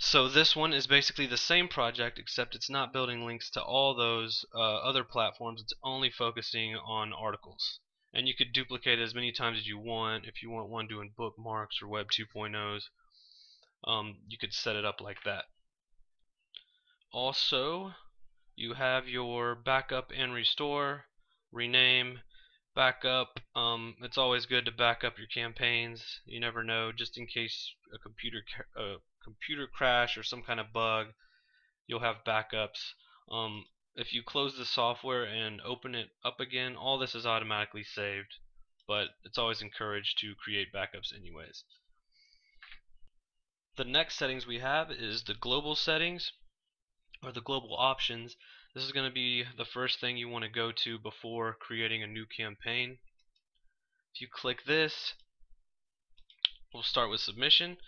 So this one is basically the same project except it's not building links to all those uh, other platforms. It's only focusing on articles. And you could duplicate it as many times as you want. If you want one doing bookmarks or Web 2.0s, um, you could set it up like that. Also, you have your backup and restore, rename, backup. Um, it's always good to back up your campaigns. You never know, just in case a computer a computer crash or some kind of bug, you'll have backups. Um, if you close the software and open it up again, all this is automatically saved, but it's always encouraged to create backups anyways. The next settings we have is the global settings or the global options. This is going to be the first thing you want to go to before creating a new campaign. If you click this, we'll start with submission.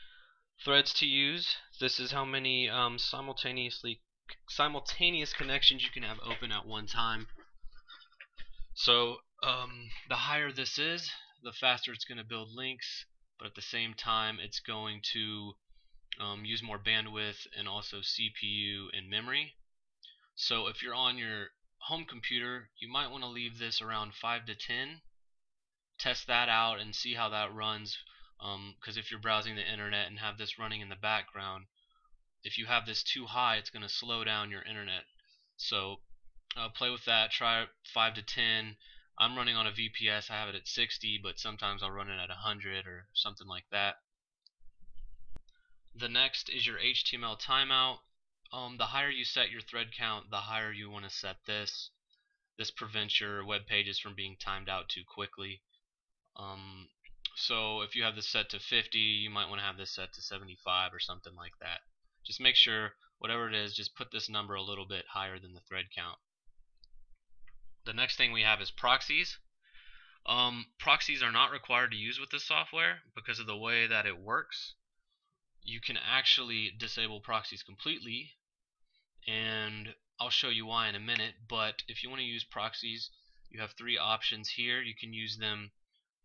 Threads to use. This is how many um, simultaneously simultaneous connections you can have open at one time. So um, the higher this is, the faster it's going to build links, but at the same time it's going to um, use more bandwidth and also CPU and memory. So if you're on your home computer, you might want to leave this around 5 to 10. Test that out and see how that runs because um, if you're browsing the internet and have this running in the background, if you have this too high, it's going to slow down your internet. So uh, play with that, try 5 to 10. I'm running on a VPS, I have it at 60, but sometimes I'll run it at 100 or something like that. The next is your HTML timeout um, the higher you set your thread count, the higher you want to set this. This prevents your web pages from being timed out too quickly. Um, so if you have this set to 50, you might want to have this set to 75 or something like that. Just make sure, whatever it is, just put this number a little bit higher than the thread count. The next thing we have is proxies. Um, proxies are not required to use with this software because of the way that it works. You can actually disable proxies completely and I'll show you why in a minute but if you want to use proxies you have three options here. You can use them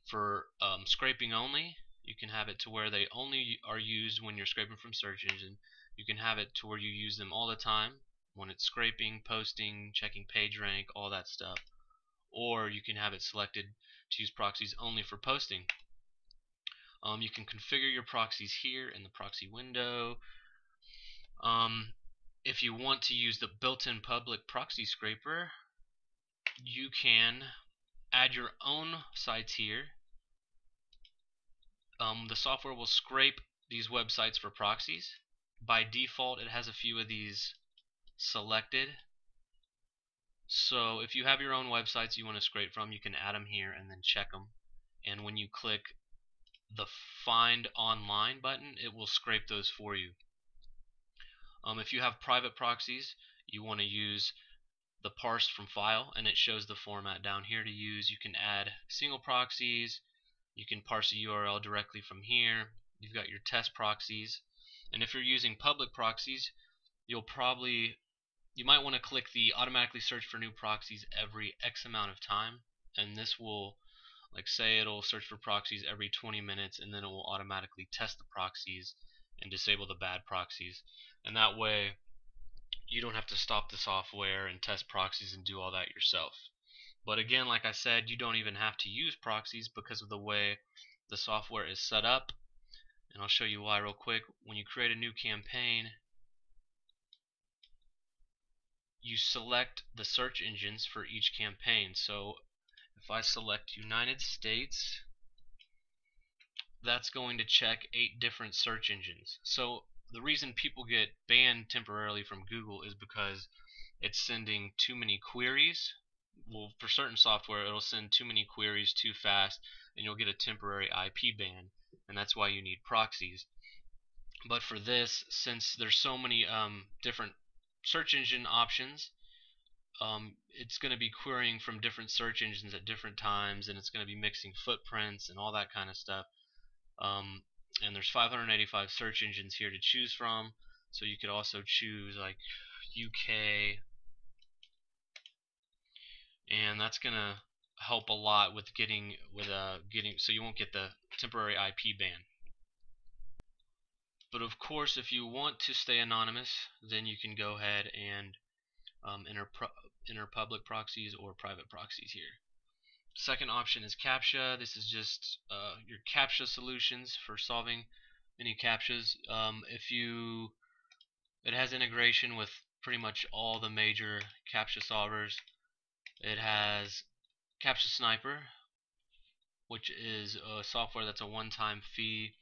for um, scraping only. You can have it to where they only are used when you're scraping from search engine. You can have it to where you use them all the time when it's scraping posting checking PageRank all that stuff. Or you can have it selected to use proxies only for posting. Um, you can configure your proxies here in the proxy window. Um, if you want to use the built-in public proxy scraper you can add your own sites here. Um, the software will scrape these websites for proxies. By default it has a few of these selected. So if you have your own websites you want to scrape from you can add them here and then check them and when you click the find online button it will scrape those for you um, if you have private proxies, you want to use the parse from file and it shows the format down here to use. You can add single proxies, you can parse a URL directly from here. You've got your test proxies. And if you're using public proxies, you'll probably you might want to click the automatically search for new proxies every X amount of time and this will like say it'll search for proxies every 20 minutes and then it will automatically test the proxies and disable the bad proxies. And that way you don't have to stop the software and test proxies and do all that yourself. But again like I said you don't even have to use proxies because of the way the software is set up. And I'll show you why real quick. When you create a new campaign you select the search engines for each campaign. So if I select United States that's going to check eight different search engines so the reason people get banned temporarily from Google is because it's sending too many queries. Well, for certain software, it'll send too many queries too fast, and you'll get a temporary IP ban, and that's why you need proxies. But for this, since there's so many um, different search engine options, um, it's going to be querying from different search engines at different times, and it's going to be mixing footprints and all that kind of stuff. Um, and there's 585 search engines here to choose from. So you could also choose like UK and that's gonna help a lot with getting with uh getting so you won't get the temporary IP ban. But of course, if you want to stay anonymous, then you can go ahead and um, enter, enter public proxies or private proxies here. Second option is CAPTCHA. This is just uh, your CAPTCHA solutions for solving any CAPTCHAs. Um, if you, it has integration with pretty much all the major CAPTCHA solvers. It has CAPTCHA Sniper, which is a software that's a one-time fee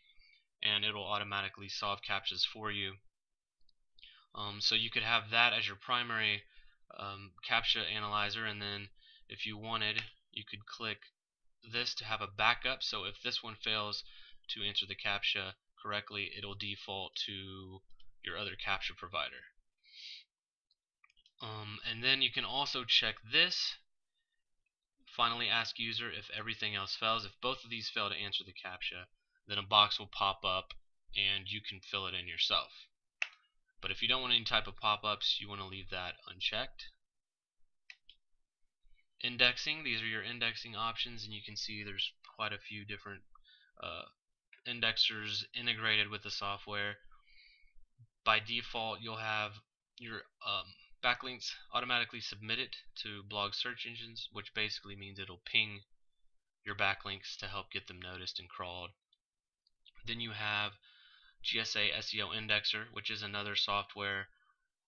and it'll automatically solve CAPTCHAs for you. Um, so you could have that as your primary um, CAPTCHA analyzer and then if you wanted you could click this to have a backup so if this one fails to answer the CAPTCHA correctly it'll default to your other CAPTCHA provider. Um, and then you can also check this finally ask user if everything else fails. If both of these fail to answer the CAPTCHA then a box will pop up and you can fill it in yourself. But if you don't want any type of pop-ups, you want to leave that unchecked. Indexing, these are your indexing options and you can see there's quite a few different uh, indexers integrated with the software. By default, you'll have your um, backlinks automatically submitted to blog search engines, which basically means it'll ping your backlinks to help get them noticed and crawled. Then you have GSA SEO Indexer, which is another software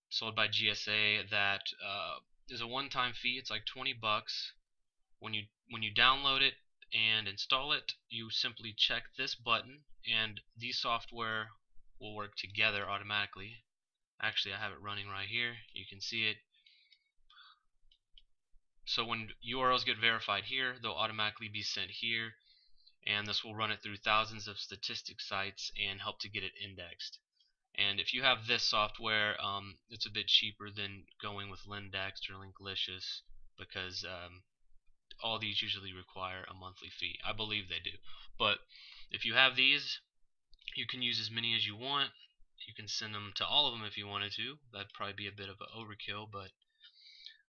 sold by GSA that uh, is a one-time fee. It's like 20 bucks. When you when you download it and install it, you simply check this button, and these software will work together automatically. Actually, I have it running right here. You can see it. So when URLs get verified here, they'll automatically be sent here and this will run it through thousands of statistic sites and help to get it indexed. And if you have this software, um, it's a bit cheaper than going with Lindex or Linklicious because um, all these usually require a monthly fee. I believe they do. But if you have these, you can use as many as you want. You can send them to all of them if you wanted to. That'd probably be a bit of an overkill, but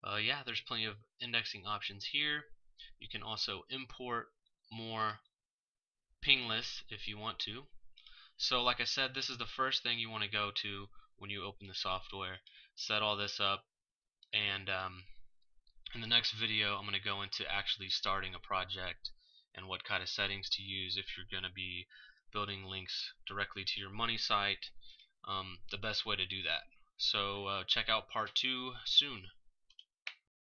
uh, yeah, there's plenty of indexing options here. You can also import more ping lists if you want to. So like I said, this is the first thing you want to go to when you open the software. Set all this up and um, in the next video I'm going to go into actually starting a project and what kind of settings to use if you're going to be building links directly to your money site um, the best way to do that so uh, check out part 2 soon